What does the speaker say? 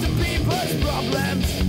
to people's problems.